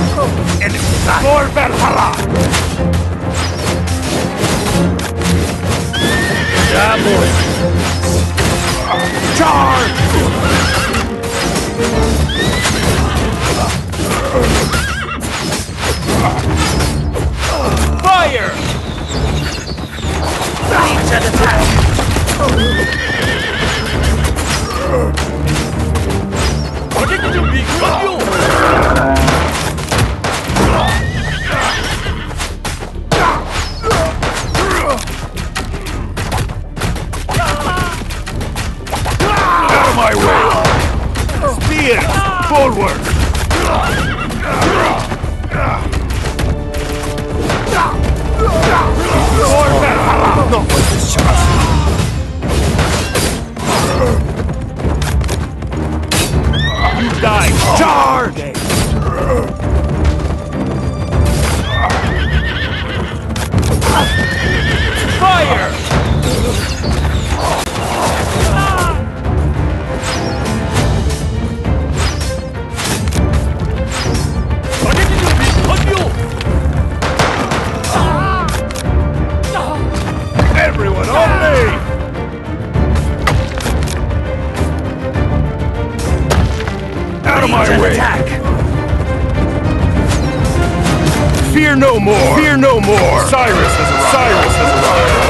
And more Valhalla! Yeah, boy. Charge! Fire! Lights at attack! What did you be you? Forward! Not this chance! You die! Charge! Fear no more! Fear no more! Cyrus has arrived! Cyrus has arrived!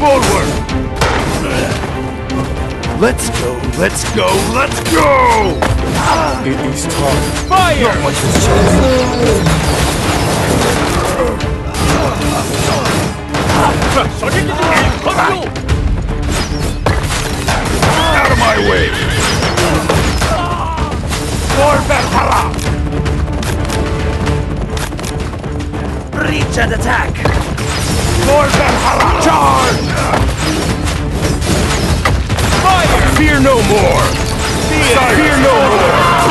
Forward! Let's go, let's go, let's go! It is time. Fire! Not much has changed. Out of my way! For Valhalla! Reach and attack! For Valhalla! Charge! Fear no more! Fear, Fear no more!